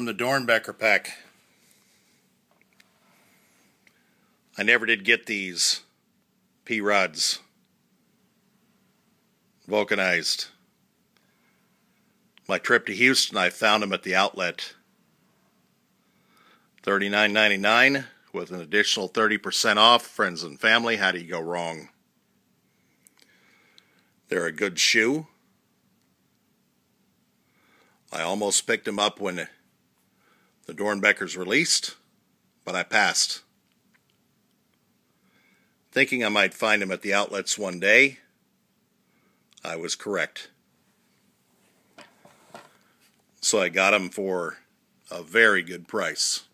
from the Doernbecher pack. I never did get these P rods vulcanized. My trip to Houston, I found them at the outlet. $39.99 with an additional 30% off. Friends and family, how do you go wrong? They're a good shoe. I almost picked them up when the Doernbechers released, but I passed. Thinking I might find him at the outlets one day, I was correct. So I got him for a very good price.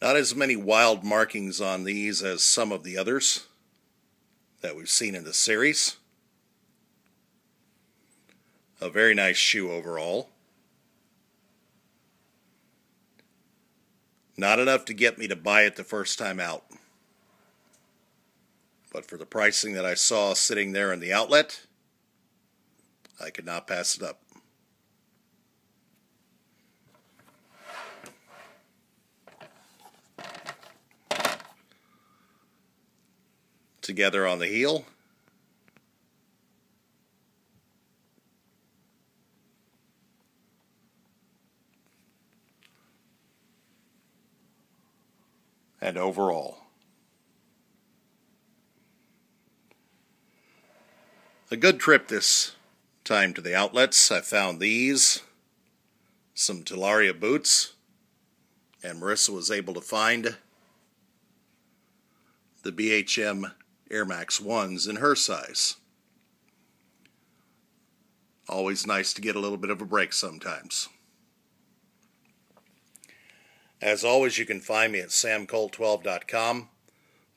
Not as many wild markings on these as some of the others that we've seen in the series. A very nice shoe overall. Not enough to get me to buy it the first time out. But for the pricing that I saw sitting there in the outlet, I could not pass it up. Together on the heel. And overall. A good trip this time to the outlets. I found these, some Talaria boots, and Marissa was able to find the BHM Air Max 1s in her size. Always nice to get a little bit of a break sometimes. As always, you can find me at samcolt12.com,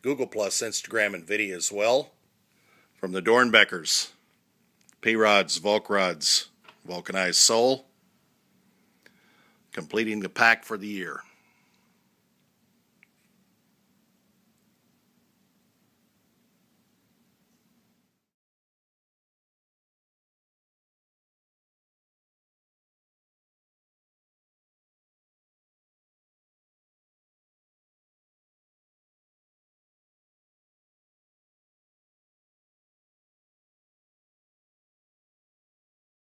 Google Plus, Instagram, and video as well. From the Doernbechers, P-Rods, Vulc Rods, Vulcanized Sole, completing the pack for the year.